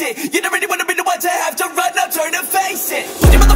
You don't really wanna be the one to have to run up, turn and face it.